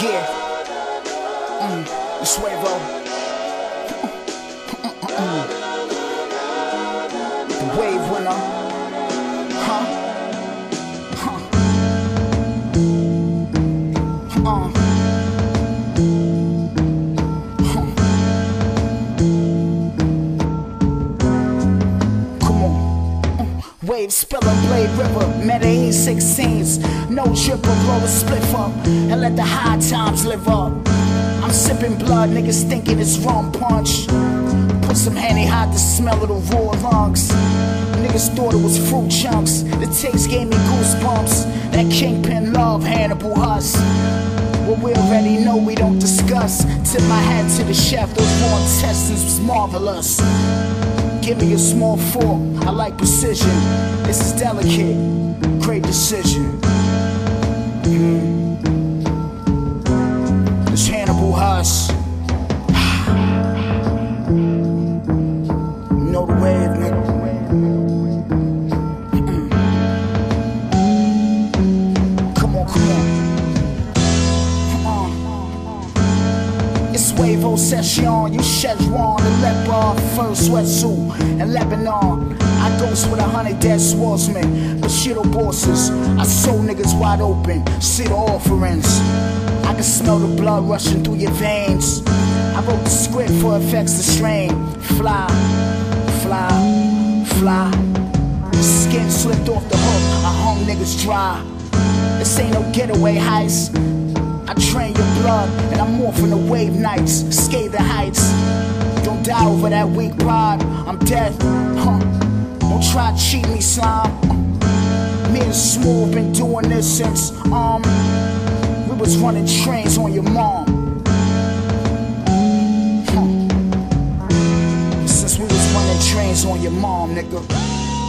Yeah. Mm. It's Wavo. the wave winner. Huh? Huh. Uh. Waves spill a blade river, meta E16s. No drip or blow a spliff up and let the high times live up. I'm sipping blood, niggas thinking it's rum punch. Put some handy hot to smell of the raw lungs. Niggas thought it was fruit chunks. The taste gave me goosebumps. That kingpin love, Hannibal Hus. What we already know we don't discuss. Tip my hat to the chef, those raw intestines was marvelous. Give me a small fork, I like precision. This is delicate, great decision. Mm. This Hannibal Hus. You know the wave, nigga. It's Wavo Session, you Szechuan, the leopard, first sweatsuit, and Lebanon. I ghost with a hundred dead swordsmen, on bosses. I sold niggas wide open, see the offerings. I can smell the blood rushing through your veins. I wrote the script for effects to strain. Fly, fly, fly. Skin slipped off the hook, I hung niggas dry. This ain't no getaway heist. I train your blood, I'm morphing the wave nights, scathe the heights. Don't die over that weak pride, I'm dead. Huh. Don't try to cheat me, slime. Me and Smooth been doing this since, um, we was running trains on your mom. Huh. Since we was running trains on your mom, nigga.